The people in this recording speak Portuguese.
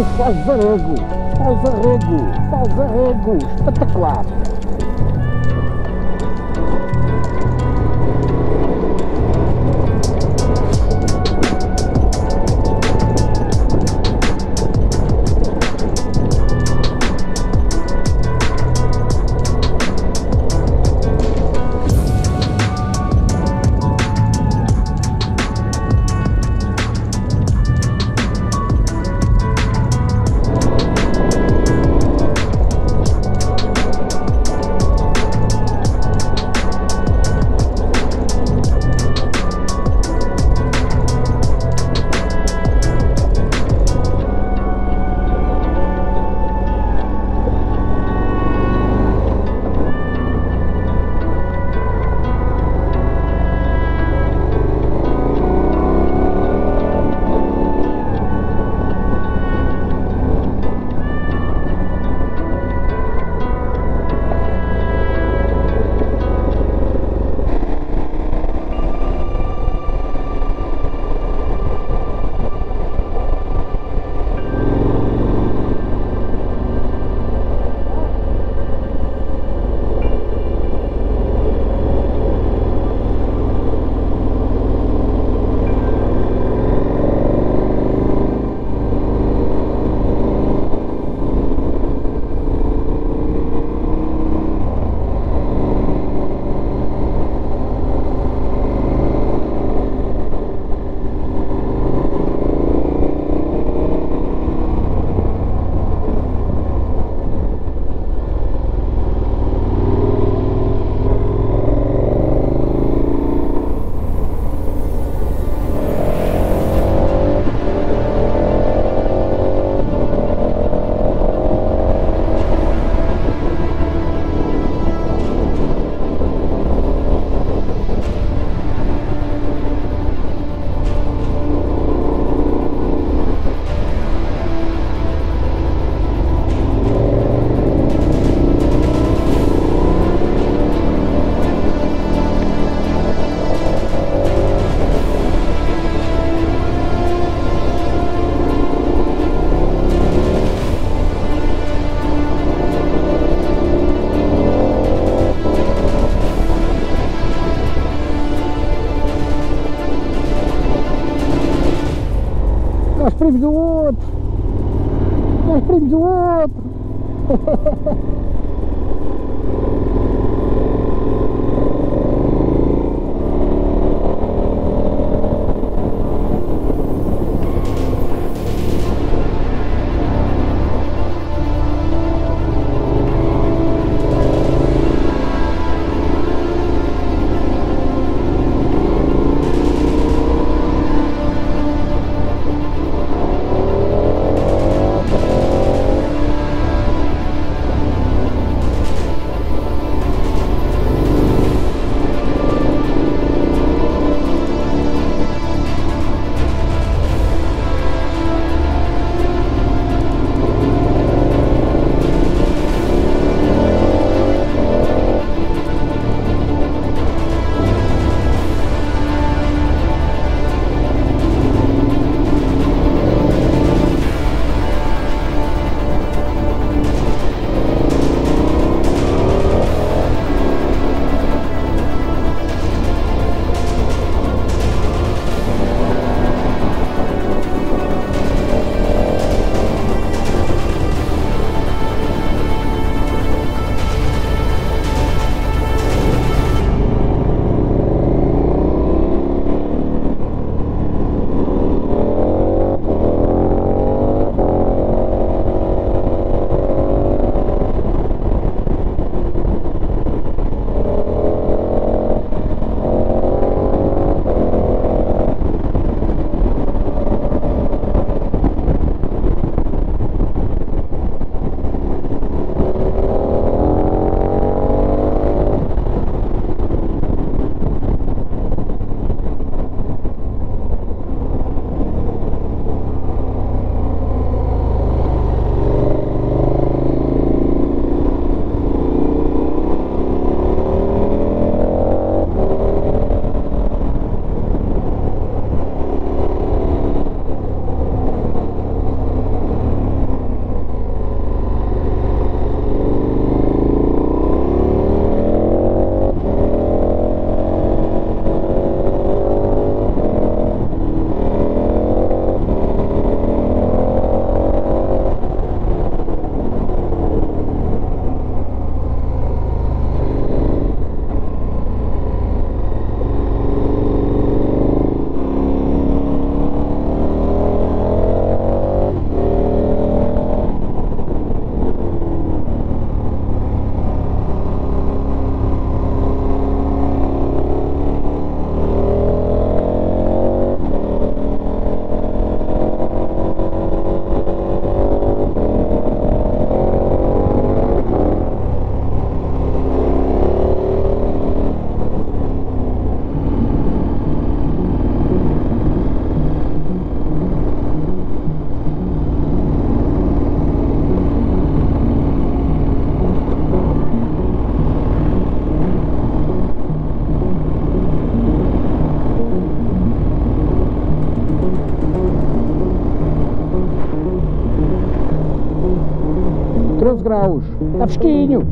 Pausarego, Pausarego, Pausarego, espetacular. Nós primos do outro! Nós primos do outro! graus. Está fresquinho.